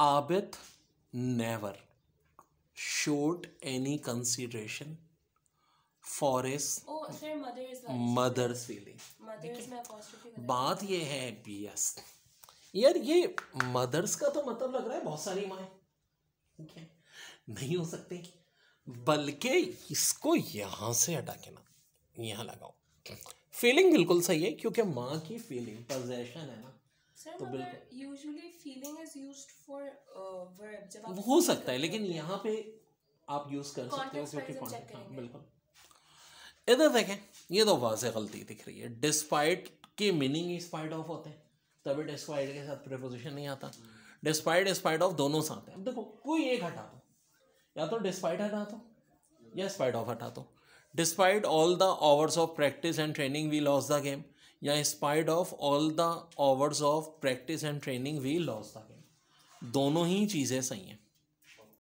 Abid never showed any consideration for his ओ फिर mother's feeling mother में बात ये है यस यार ये मदर्स का तो मतलब लग रहा है बहुत सारी माएँ। ठीक है? नहीं हो सकते। बल्कि इसको यहाँ से हटा के ना यहाँ लगाओ। फीलिंग बिल्कुल सही है क्योंकि माँ की फीलिंग पोजेशन है ना सर मगर usually feeling is used for verb जब आप हो सकता है लेकिन यहाँ पे आप यूज़ कर सकते हो क्योंकि हाँ, बिल्कुल। इधर देखें ये तो वाजे गलती दिख रही है। डिस्पाइट की मीनिंग स्पाइट ऑफ़ होते हैं तभी डिस्पाइट के साथ प्रिपोजिशन नहीं आता। डिस्पाइट स्पाइट ऑफ़ दोनों साथ हैं। अब देखो कोई एक हटा दो। या तो डिस्पाइट हटा दो या स्पाइट ऑफ़ हटा दो। Despite all the hours of practice and training we lost the game या spite of all the hours of practice and training we lost the game दोनों ही चीज़ें सही हैं।